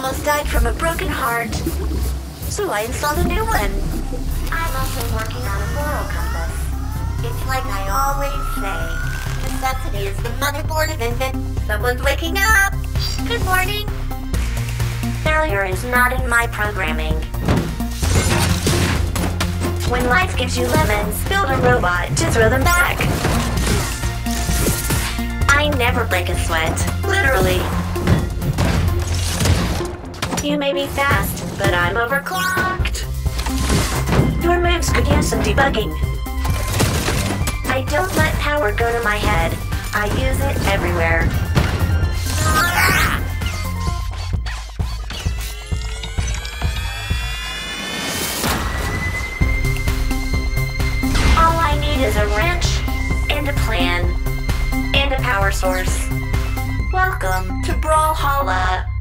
just died from a broken heart. So I installed a new one. I'm also working on a moral compass. It's like I always say. Necessity is the motherboard of invention. Someone's waking up! Good morning! Failure is not in my programming. When life gives you lemons, build a robot to throw them back. I never break a sweat, literally. You may be fast, but I'm overclocked. Your moves could use some debugging. I don't let power go to my head. I use it everywhere. All I need is a wrench and a plan and a power source. Welcome to Brawlhalla.